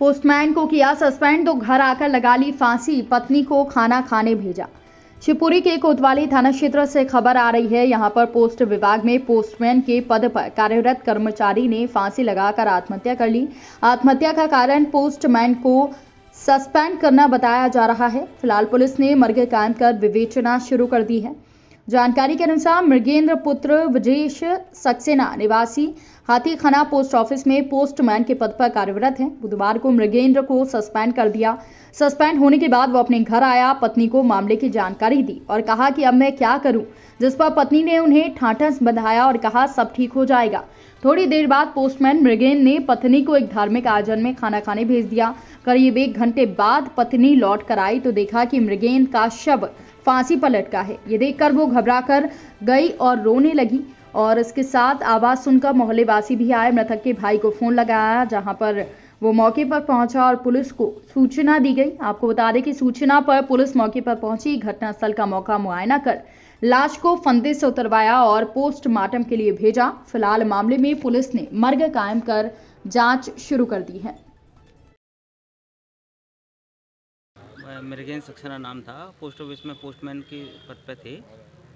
Postman को किया suspend तो घर आकर लगा ली फांसी। पत्नी को खाना खाने भेजा। शिवपुरी के कोतवाली थाना क्षेत्र से खबर आ रही है, यहाँ पर पोस्ट विभाग में पोस्टमैन के पद पर कार्यरत कर्मचारी ने फांसी लगाकर आत्महत्या कर ली। आत्महत्या का कारण पोस्टमैन को सस्पेंड करना बताया जा रहा है। फ़िलहाल पुलिस ने मर्गे कायम कर विवेचना शुरू कर दी है। जानकारी के अनुसार मृगेंद्र पुत्र विजेश सक्सेना निवासी हाथीखाना पोस्ट ऑफ़िस में पोस्टमैन के पद पर कार्यरत हैं। बुधवार को मृगेंद्र को सस्पेंड कर दिया। सस्पेंड होने के बाद वो अपने घर आया, पत्नी को मामले की जानकारी दी और कहा कि अब मैं क्या करूँ, जिस पर पत्नी ने उन्हें ठाठस बंधाया और कहा, सब ठीक हो जाएगा। थोड़ी देर बाद पोस्टमैन मृगेन ने पत्नी को एक धार्मिक आयोजन में खाना खाने भेज दिया। करीब एक घंटे बाद पत्नी लौट कर आई तो देखा कि मृगेंद्र का शव फांसी पर लटका है। ये देखकर वो घबराकर गई और रोने लगी और इसके साथ आवाज़ सुनकर मोहल्ले वासी भी आए। मृतक के भाई को फ़ोन लगाया, जहाँ पर वो मौके पर पहुँचा और पुलिस को सूचना दी गई। आपको बता दें कि सूचना पर पुलिस मौके पर पहुँची। घटनास्थल का मौका मुआयना कर लाश को फंदे से उतरवाया और पोस्टमार्टम के लिए भेजा। फ़िलहाल मामले में पुलिस ने मर्ग कायम कर जाँच शुरू कर दी है। मृगेन सक्सेना नाम था। पोस्ट ऑफ़िस में पोस्टमैन के पद पे थे,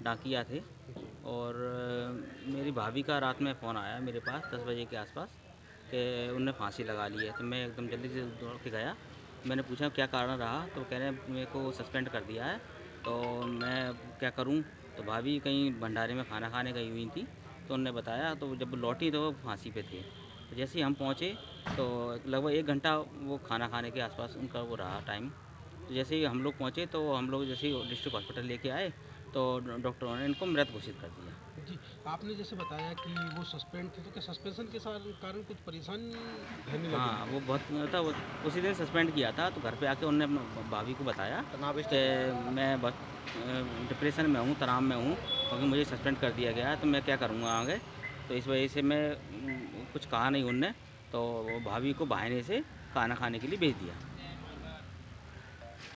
डाकिया थे। और मेरी भाभी का रात में फ़ोन आया मेरे पास दस बजे के आसपास कि उनने फांसी लगा ली है। तो मैं एकदम जल्दी से दौड़ के गया। मैंने पूछा, क्या कारण रहा? तो कह रहे मेरे को सस्पेंड कर दिया है। तो मैं क्या करूँ? तो भाभी कहीं भंडारे में खाना खाने गई हुई थी। तो उनने बताया तो जब लौटी तो फांसी पे थे। जैसे ही हम पहुँचे तो लगभग एक घंटा वो खाना खाने के आसपास उनका वो रहा टाइम तो जैसे ही हम लोग पहुँचे तो हम लोग जैसे ही डिस्ट्रिक्ट हॉस्पिटल लेके आए तो डॉक्टरों ने इनको मृत घोषित कर दिया। जी आपने जैसे बताया कि वो सस्पेंड थे तो क्या सस्पेंशन के साथ कारण कुछ परेशान हाँ वो बहुत था वो उसी दिन सस्पेंड किया था तो घर पे आके उन्होंने अपने भाभी को बताया कि मैं बहुत डिप्रेशन में हूँ तनाव में हूँ क्योंकि मुझे सस्पेंड कर दिया गया है तो मैं क्या करूँगा आगे? तो इस वजह से मैं कुछ कहा नहीं उनने तो भाभी को बहाने से खाना खाने के लिए भेज दिया।